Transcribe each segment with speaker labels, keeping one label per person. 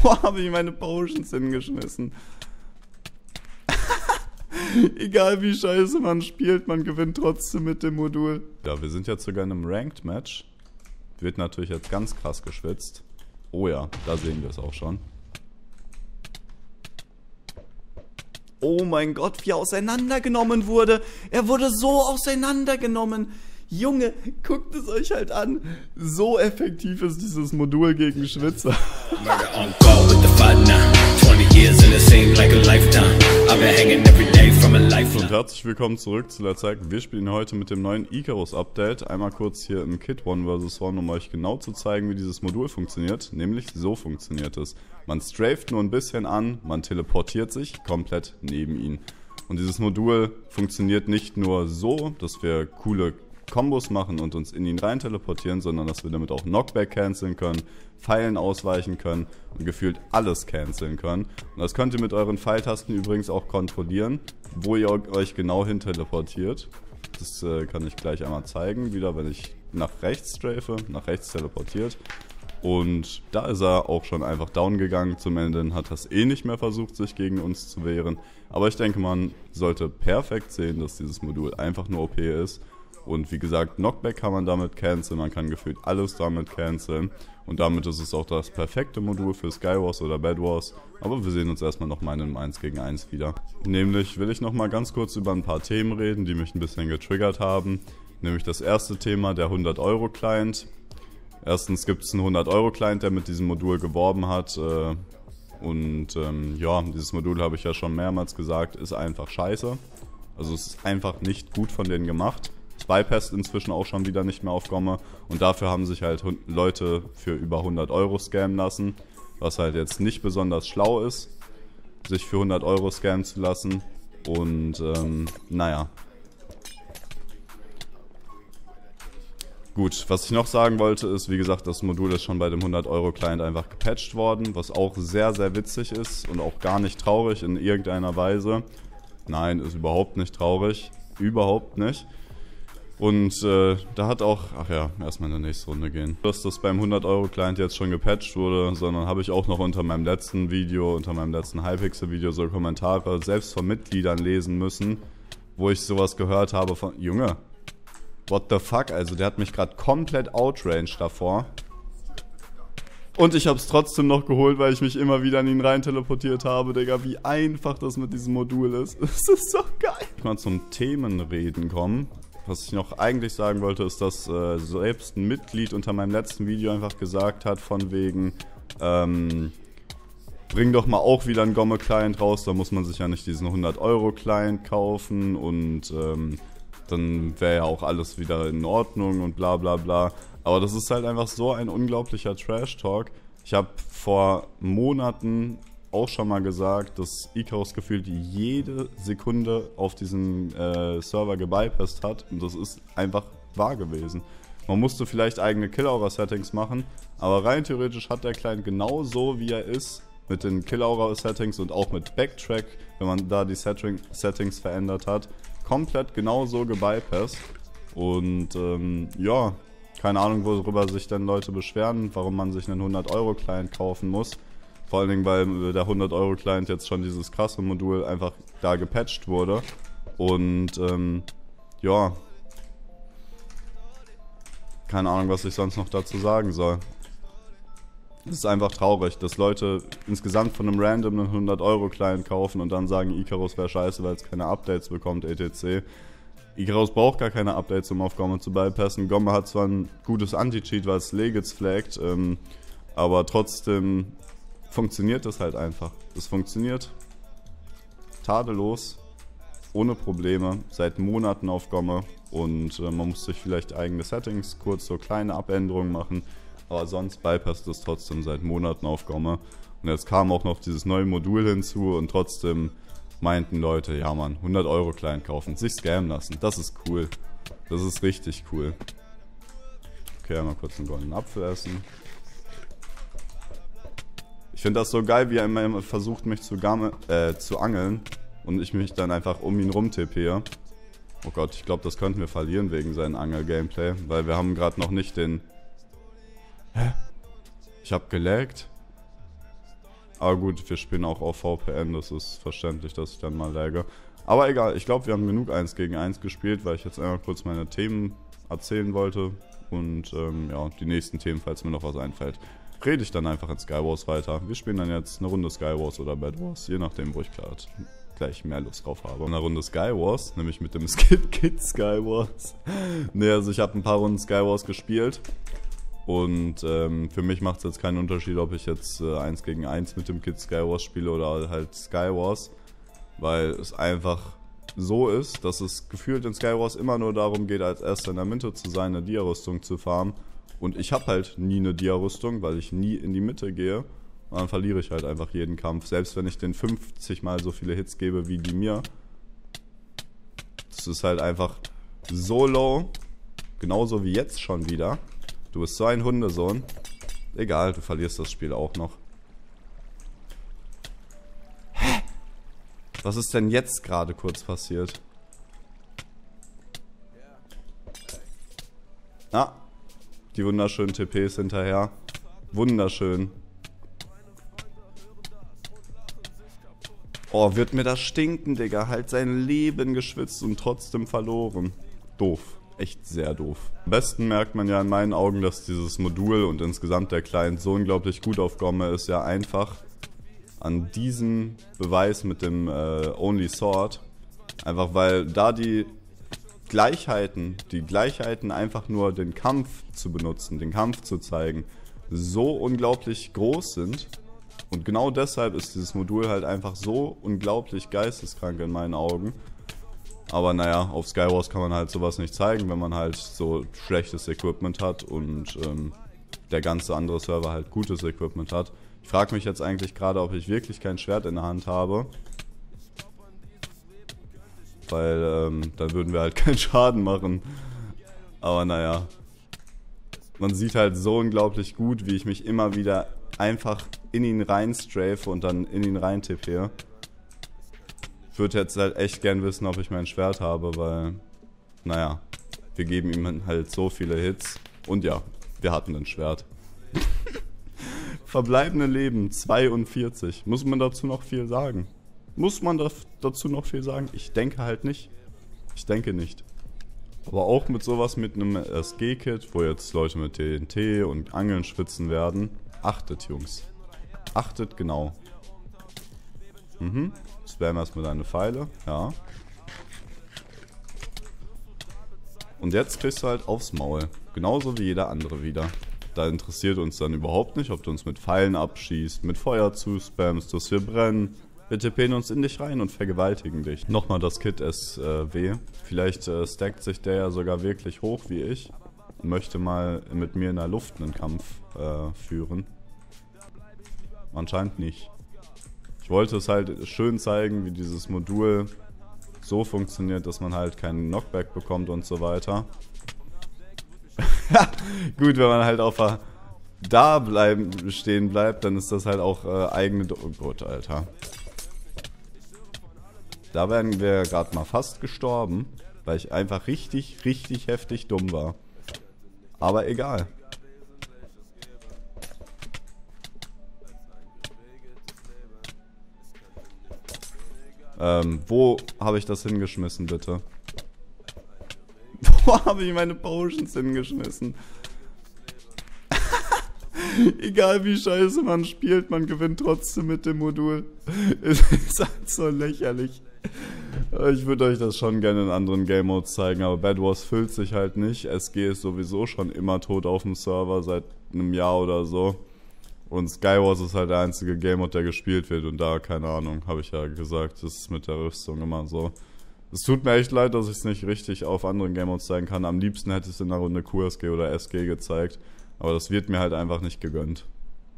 Speaker 1: Wo habe ich meine Potions hingeschmissen? Egal wie scheiße man spielt, man gewinnt trotzdem mit dem Modul. Ja, wir sind jetzt sogar in einem Ranked Match. Wird natürlich jetzt ganz krass geschwitzt. Oh ja, da sehen wir es auch schon. Oh mein Gott, wie er auseinandergenommen wurde. Er wurde so auseinandergenommen. Junge, guckt es euch halt an. So effektiv ist dieses Modul gegen Schwitzer. Und herzlich willkommen zurück zu der Zeit. Wir spielen heute mit dem neuen Icarus Update. Einmal kurz hier im Kit 1 vs 1, um euch genau zu zeigen, wie dieses Modul funktioniert. Nämlich so funktioniert es. Man straft nur ein bisschen an, man teleportiert sich komplett neben ihn. Und dieses Modul funktioniert nicht nur so, dass wir coole Kombos machen und uns in ihn rein teleportieren, sondern dass wir damit auch Knockback canceln können, Pfeilen ausweichen können und gefühlt alles canceln können. Und das könnt ihr mit euren Pfeiltasten übrigens auch kontrollieren, wo ihr euch genau hin teleportiert. Das äh, kann ich gleich einmal zeigen, wieder wenn ich nach rechts strafe, nach rechts teleportiert. Und da ist er auch schon einfach down gegangen. Zum Ende hat es eh nicht mehr versucht, sich gegen uns zu wehren. Aber ich denke, man sollte perfekt sehen, dass dieses Modul einfach nur OP ist und wie gesagt, Knockback kann man damit canceln, man kann gefühlt alles damit canceln. Und damit ist es auch das perfekte Modul für Skywars oder Bad Wars. Aber wir sehen uns erstmal nochmal in einem 1 gegen 1 wieder. Nämlich will ich nochmal ganz kurz über ein paar Themen reden, die mich ein bisschen getriggert haben. Nämlich das erste Thema, der 100 Euro Client. Erstens gibt es einen 100 Euro Client, der mit diesem Modul geworben hat. Äh, und ähm, ja, dieses Modul habe ich ja schon mehrmals gesagt, ist einfach scheiße. Also es ist einfach nicht gut von denen gemacht. Bypass inzwischen auch schon wieder nicht mehr auf Gomme. Und dafür haben sich halt Leute für über 100 Euro scammen lassen. Was halt jetzt nicht besonders schlau ist, sich für 100 Euro scammen zu lassen. Und ähm, naja. Gut, was ich noch sagen wollte ist, wie gesagt, das Modul ist schon bei dem 100 Euro Client einfach gepatcht worden, was auch sehr, sehr witzig ist und auch gar nicht traurig in irgendeiner Weise. Nein, ist überhaupt nicht traurig. Überhaupt nicht. Und äh, da hat auch, ach ja, erstmal in der nächste Runde gehen. Dass das beim 100-Euro-Client jetzt schon gepatcht wurde, sondern habe ich auch noch unter meinem letzten Video, unter meinem letzten Hypixel-Video so Kommentare selbst von Mitgliedern lesen müssen, wo ich sowas gehört habe von, Junge, what the fuck, also der hat mich gerade komplett outranged davor. Und ich habe es trotzdem noch geholt, weil ich mich immer wieder in ihn rein teleportiert habe, Digga. Wie einfach das mit diesem Modul ist. Das ist so geil. Mal zum Themenreden kommen. Was ich noch eigentlich sagen wollte, ist, dass äh, selbst ein Mitglied unter meinem letzten Video einfach gesagt hat, von wegen, ähm, bring doch mal auch wieder einen Gomme-Client raus, da muss man sich ja nicht diesen 100-Euro-Client kaufen und ähm, dann wäre ja auch alles wieder in Ordnung und bla bla bla. Aber das ist halt einfach so ein unglaublicher Trash-Talk. Ich habe vor Monaten auch schon mal gesagt, dass Icarus gefühlt jede Sekunde auf diesem äh, Server gebypasst hat und das ist einfach wahr gewesen. Man musste vielleicht eigene Kill-Aura-Settings machen, aber rein theoretisch hat der Client genau so, wie er ist, mit den Kill-Aura-Settings und auch mit Backtrack, wenn man da die Setting Settings verändert hat, komplett genau so gebypasst. Und ähm, ja, keine Ahnung, worüber sich dann Leute beschweren, warum man sich einen 100-Euro-Client kaufen muss. Vor allen Dingen, weil der 100-Euro-Client jetzt schon dieses krasse Modul einfach da gepatcht wurde. Und ähm, ja. Keine Ahnung, was ich sonst noch dazu sagen soll. Es ist einfach traurig, dass Leute insgesamt von einem random einen 100-Euro-Client kaufen und dann sagen, Icarus wäre scheiße, weil es keine Updates bekommt, etc. Icarus braucht gar keine Updates, um auf Gomme zu bypassen. Gomme hat zwar ein gutes Anti-Cheat, weil es Legits flaggt, ähm, aber trotzdem funktioniert das halt einfach. Das funktioniert tadellos, ohne Probleme, seit Monaten auf Gomme und äh, man muss sich vielleicht eigene Settings, kurz so kleine Abänderungen machen, aber sonst bypasst es trotzdem seit Monaten auf Gomme. Und jetzt kam auch noch dieses neue Modul hinzu und trotzdem meinten Leute, ja man, 100 Euro Client kaufen, sich scammen lassen, das ist cool. Das ist richtig cool. Okay, einmal kurz einen goldenen Apfel essen. Ich finde das so geil, wie er immer versucht, mich zu, äh, zu angeln und ich mich dann einfach um ihn rum tippe. Oh Gott, ich glaube, das könnten wir verlieren wegen seinem Angel-Gameplay, weil wir haben gerade noch nicht den... Hä? Ich habe gelaggt. Aber gut, wir spielen auch auf VPN, das ist verständlich, dass ich dann mal lagge. Aber egal, ich glaube, wir haben genug 1 gegen 1 gespielt, weil ich jetzt einmal kurz meine Themen erzählen wollte. Und ähm, ja, die nächsten Themen, falls mir noch was einfällt, rede ich dann einfach in Skywars weiter. Wir spielen dann jetzt eine Runde Skywars oder Bad Wars, je nachdem, wo ich gerade gleich mehr Lust drauf habe. Eine Runde Skywars, nämlich mit dem Skid Kid Skywars. ne, also ich habe ein paar Runden Skywars gespielt. Und ähm, für mich macht es jetzt keinen Unterschied, ob ich jetzt äh, 1 gegen 1 mit dem Kid Skywars spiele oder halt Skywars. Weil es einfach so ist, dass es gefühlt in Skywars immer nur darum geht, als erster in der Mitte zu sein, eine Dia-Rüstung zu farmen. Und ich habe halt nie eine Dia-Rüstung, weil ich nie in die Mitte gehe. Und dann verliere ich halt einfach jeden Kampf. Selbst wenn ich den 50 mal so viele Hits gebe wie die mir. Das ist halt einfach so low. Genauso wie jetzt schon wieder. Du bist so ein Hundesohn. Egal, du verlierst das Spiel auch noch. Hä? Was ist denn jetzt gerade kurz passiert? Ah, die wunderschönen TPs hinterher. Wunderschön. Oh, wird mir das stinken, Digga. Halt sein Leben geschwitzt und trotzdem verloren. Doof. Echt sehr doof. Am besten merkt man ja in meinen Augen, dass dieses Modul und insgesamt der Client so unglaublich gut auf ist. Ja, einfach an diesem Beweis mit dem äh, Only Sword. Einfach weil da die Gleichheiten, die Gleichheiten einfach nur den Kampf zu benutzen, den Kampf zu zeigen, so unglaublich groß sind. Und genau deshalb ist dieses Modul halt einfach so unglaublich geisteskrank in meinen Augen. Aber naja, auf Skywars kann man halt sowas nicht zeigen, wenn man halt so schlechtes Equipment hat und ähm, der ganze andere Server halt gutes Equipment hat. Ich frage mich jetzt eigentlich gerade, ob ich wirklich kein Schwert in der Hand habe weil ähm, dann würden wir halt keinen Schaden machen. Aber naja. Man sieht halt so unglaublich gut, wie ich mich immer wieder einfach in ihn rein strafe und dann in ihn rein tippe. Ich würde jetzt halt echt gern wissen, ob ich mein Schwert habe, weil, naja, wir geben ihm halt so viele Hits. Und ja, wir hatten ein Schwert. Verbleibende Leben 42. Muss man dazu noch viel sagen? Muss man dazu noch viel sagen? Ich denke halt nicht. Ich denke nicht. Aber auch mit sowas mit einem SG-Kit, wo jetzt Leute mit TNT und Angeln schwitzen werden. Achtet, Jungs. Achtet genau. Mhm. Spam erstmal deine Pfeile. Ja. Und jetzt kriegst du halt aufs Maul. Genauso wie jeder andere wieder. Da interessiert uns dann überhaupt nicht, ob du uns mit Pfeilen abschießt, mit Feuer zuspammst, dass wir brennen, wir tippen uns in dich rein und vergewaltigen dich. Nochmal das Kit SW. Vielleicht äh, stackt sich der ja sogar wirklich hoch wie ich. Und möchte mal mit mir in der Luft einen Kampf äh, führen. Anscheinend nicht. Ich wollte es halt schön zeigen, wie dieses Modul so funktioniert, dass man halt keinen Knockback bekommt und so weiter. Gut, wenn man halt auf der da bleiben, stehen bleibt, dann ist das halt auch äh, eigene... Do oh Gott, Alter. Da wären wir gerade mal fast gestorben, weil ich einfach richtig, richtig heftig dumm war. Aber egal. Ähm, wo habe ich das hingeschmissen, bitte? Wo habe ich meine Potions hingeschmissen? Egal wie scheiße man spielt, man gewinnt trotzdem mit dem Modul. Es ist halt so lächerlich. Ich würde euch das schon gerne in anderen Game Modes zeigen, aber Bad Wars füllt sich halt nicht. SG ist sowieso schon immer tot auf dem Server seit einem Jahr oder so. Und Skywars ist halt der einzige Game Mode, der gespielt wird. Und da, keine Ahnung, habe ich ja gesagt, das ist mit der Rüstung immer so. Es tut mir echt leid, dass ich es nicht richtig auf anderen Game Modes zeigen kann. Am liebsten hätte ich es in der Runde QSG oder SG gezeigt. Aber das wird mir halt einfach nicht gegönnt.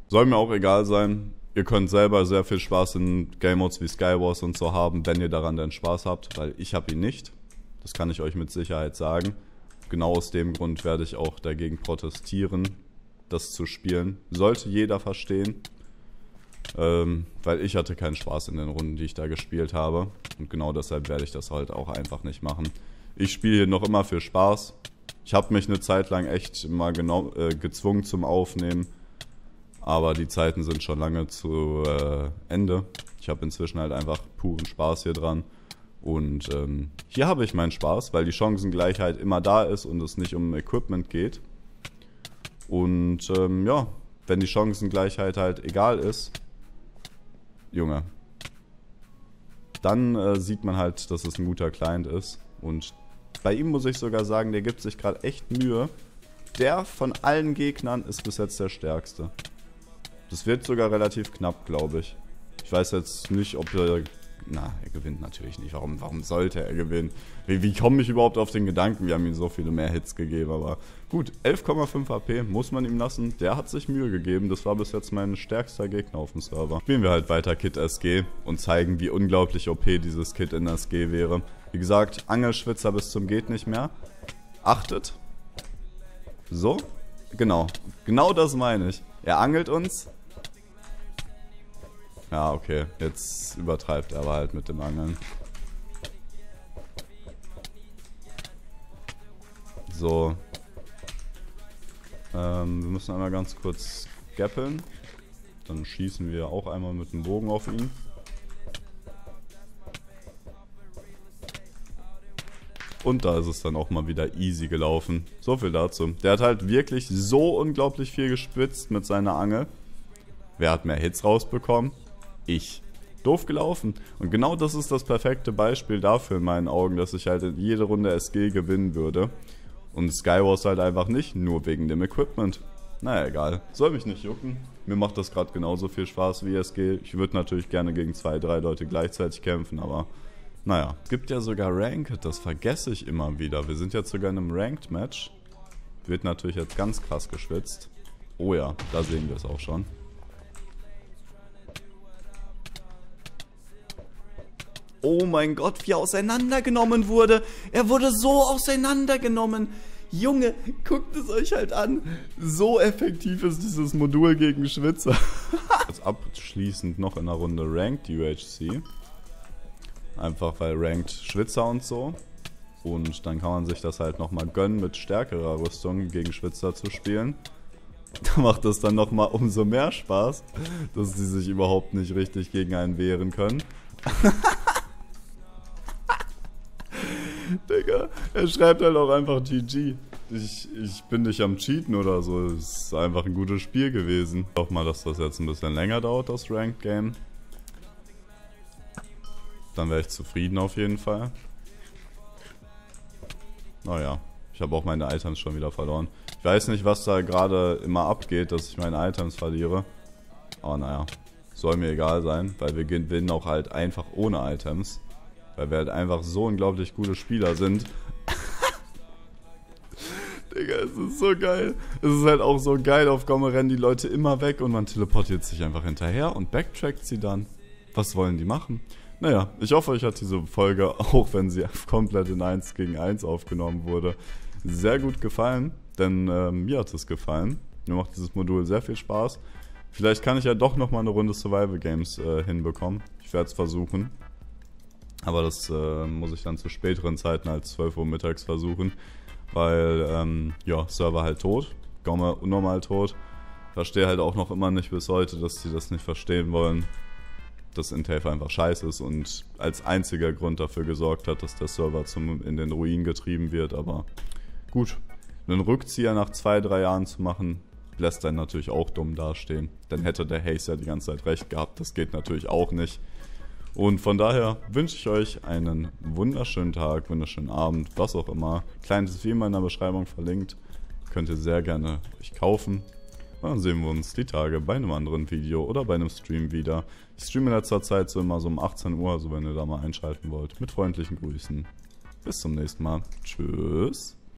Speaker 1: Soll mir auch egal sein. Ihr könnt selber sehr viel Spaß in Game Modes wie Skywars und so haben, wenn ihr daran denn Spaß habt, weil ich habe ihn nicht. Das kann ich euch mit Sicherheit sagen. Genau aus dem Grund werde ich auch dagegen protestieren, das zu spielen. Sollte jeder verstehen. Ähm, weil ich hatte keinen Spaß in den Runden, die ich da gespielt habe. Und genau deshalb werde ich das halt auch einfach nicht machen. Ich spiele hier noch immer für Spaß. Ich habe mich eine Zeit lang echt mal äh, gezwungen zum Aufnehmen. Aber die Zeiten sind schon lange zu äh, Ende. Ich habe inzwischen halt einfach puren Spaß hier dran. Und ähm, hier habe ich meinen Spaß, weil die Chancengleichheit immer da ist und es nicht um Equipment geht. Und ähm, ja, wenn die Chancengleichheit halt egal ist, Junge, dann äh, sieht man halt, dass es ein guter Client ist. Und bei ihm muss ich sogar sagen, der gibt sich gerade echt Mühe. Der von allen Gegnern ist bis jetzt der stärkste. Das wird sogar relativ knapp, glaube ich. Ich weiß jetzt nicht, ob er na, er gewinnt natürlich nicht. Warum, warum sollte er gewinnen? Wie, wie komme ich überhaupt auf den Gedanken? Wir haben ihm so viele mehr Hits gegeben, aber gut. 11,5 AP muss man ihm lassen. Der hat sich Mühe gegeben. Das war bis jetzt mein stärkster Gegner auf dem Server. Spielen wir halt weiter Kit SG und zeigen, wie unglaublich OP dieses Kit in SG wäre. Wie gesagt, Angelschwitzer bis zum geht nicht mehr. Achtet. So. Genau. Genau das meine ich. Er angelt uns, ja, okay. Jetzt übertreibt er aber halt mit dem Angeln. So. Ähm, wir müssen einmal ganz kurz gappeln. Dann schießen wir auch einmal mit dem Bogen auf ihn. Und da ist es dann auch mal wieder easy gelaufen. So viel dazu. Der hat halt wirklich so unglaublich viel gespitzt mit seiner Angel. Wer hat mehr Hits rausbekommen? Ich. Doof gelaufen. Und genau das ist das perfekte Beispiel dafür in meinen Augen, dass ich halt in jede Runde SG gewinnen würde. Und Skywars halt einfach nicht, nur wegen dem Equipment. Naja, egal. Soll mich nicht jucken. Mir macht das gerade genauso viel Spaß wie SG. Ich würde natürlich gerne gegen zwei, drei Leute gleichzeitig kämpfen, aber naja. Es gibt ja sogar Ranked, das vergesse ich immer wieder. Wir sind jetzt sogar in einem Ranked Match. Wird natürlich jetzt ganz krass geschwitzt. Oh ja, da sehen wir es auch schon. Oh mein Gott, wie er auseinandergenommen wurde. Er wurde so auseinandergenommen. Junge, guckt es euch halt an. So effektiv ist dieses Modul gegen Schwitzer. Jetzt abschließend noch in der Runde Ranked UHC. Einfach weil Ranked Schwitzer und so. Und dann kann man sich das halt nochmal gönnen, mit stärkerer Rüstung gegen Schwitzer zu spielen. Da macht es dann nochmal umso mehr Spaß, dass sie sich überhaupt nicht richtig gegen einen wehren können. Digga, er schreibt halt auch einfach GG. Ich, ich bin nicht am Cheaten oder so. Es ist einfach ein gutes Spiel gewesen. Ich hoffe mal, dass das jetzt ein bisschen länger dauert, das Ranked Game. Dann wäre ich zufrieden auf jeden Fall. Naja, ich habe auch meine Items schon wieder verloren. Ich weiß nicht, was da gerade immer abgeht, dass ich meine Items verliere. Aber naja, soll mir egal sein, weil wir gewinnen auch halt einfach ohne Items. Weil wir halt einfach so unglaublich gute Spieler sind. Digga, es ist so geil. Es ist halt auch so geil, auf Gomme rennen die Leute immer weg und man teleportiert sich einfach hinterher und backtrackt sie dann. Was wollen die machen? Naja, ich hoffe, euch hat diese Folge, auch wenn sie komplett in 1 gegen 1 aufgenommen wurde, sehr gut gefallen. Denn äh, mir hat es gefallen. Mir macht dieses Modul sehr viel Spaß. Vielleicht kann ich ja doch nochmal eine Runde Survival Games äh, hinbekommen. Ich werde es versuchen. Aber das äh, muss ich dann zu späteren Zeiten als 12 Uhr mittags versuchen, weil, ähm, ja, Server halt tot, Gomme unnormal tot. Verstehe halt auch noch immer nicht bis heute, dass sie das nicht verstehen wollen, dass Intel einfach scheiße ist und als einziger Grund dafür gesorgt hat, dass der Server zum, in den Ruin getrieben wird, aber gut. Einen Rückzieher nach zwei, drei Jahren zu machen, lässt einen natürlich auch dumm dastehen. Dann hätte der Haze ja die ganze Zeit recht gehabt, das geht natürlich auch nicht. Und von daher wünsche ich euch einen wunderschönen Tag, wunderschönen Abend, was auch immer. Kleines wie immer in der Beschreibung verlinkt. Könnt ihr sehr gerne euch kaufen. Und dann sehen wir uns die Tage bei einem anderen Video oder bei einem Stream wieder. Ich streame in letzter Zeit so immer so um 18 Uhr, also wenn ihr da mal einschalten wollt. Mit freundlichen Grüßen. Bis zum nächsten Mal. Tschüss.